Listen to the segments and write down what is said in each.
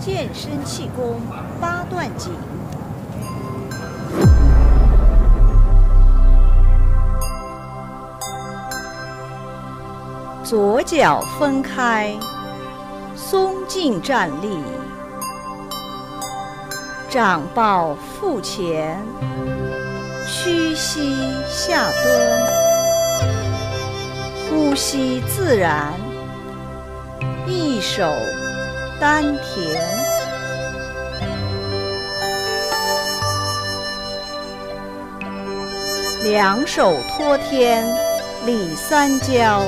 健身气功八段锦。左脚分开，松劲站立，掌抱腹前，屈膝下蹲，呼吸自然，一手丹田，两手托天理三焦。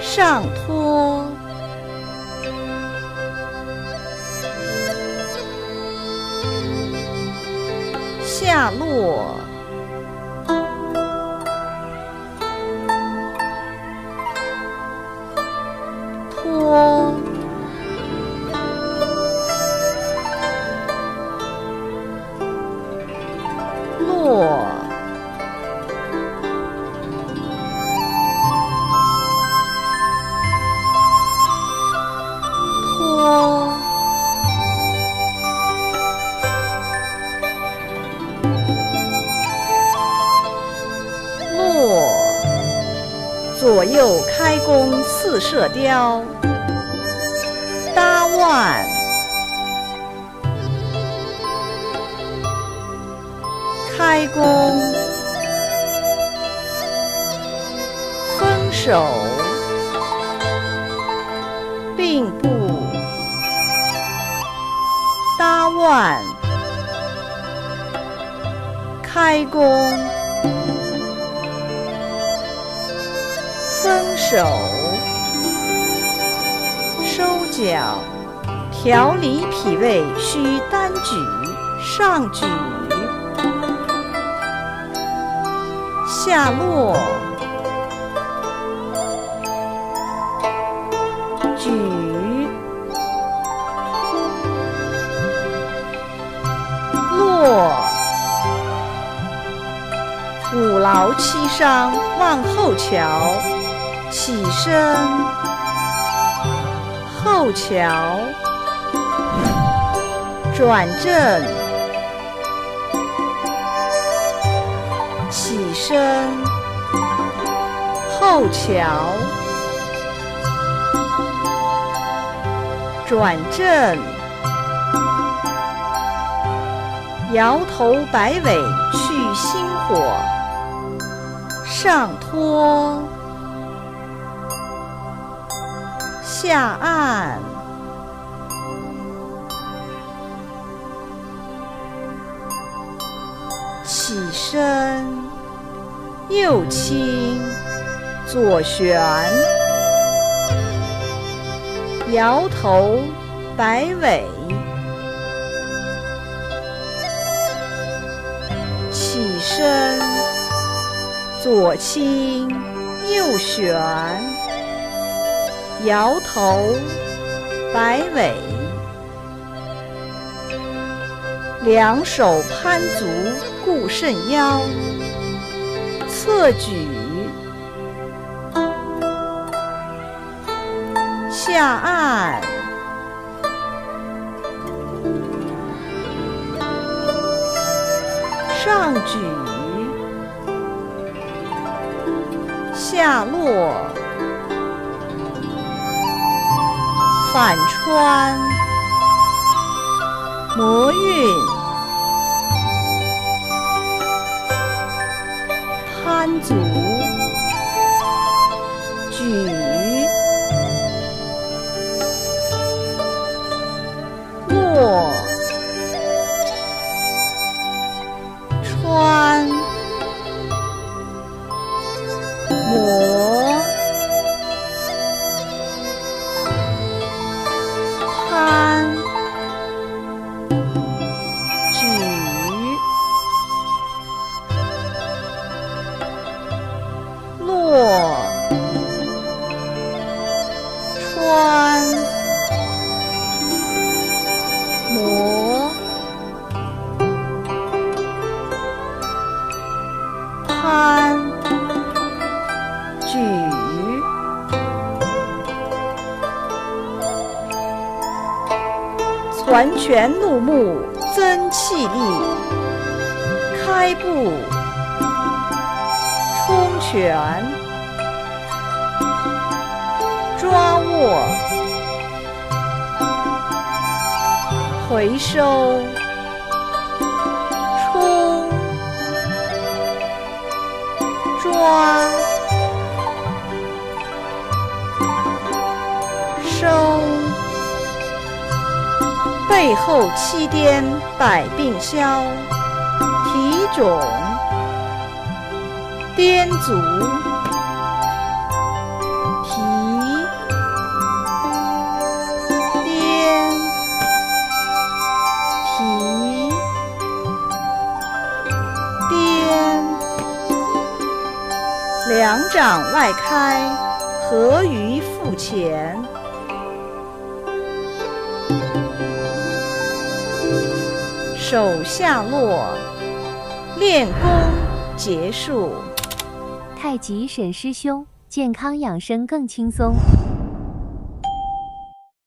上托，下落，左右开弓似射雕，搭腕，开弓，分手，并步，搭腕，开弓。手，收脚，调理脾胃需单举，上举，下落，举，落，五劳七伤望后桥。起身，后桥，转正，起身，后桥，转正，摇头摆尾去心火，上托。下按，起身，右倾，左旋，摇头摆尾，起身，左倾，右旋。摇头，摆尾，两手攀足固肾腰，侧举，下按，上举，下落。反穿，魔韵，攀足，环拳怒目增气力，开步，冲拳，抓握，回收，冲，抓，背后七颠百病消，提踵，颠足，提，颠，提，颠，两掌外开，合于腹前。手下落，练功结束。太极沈师兄，健康养生更轻松。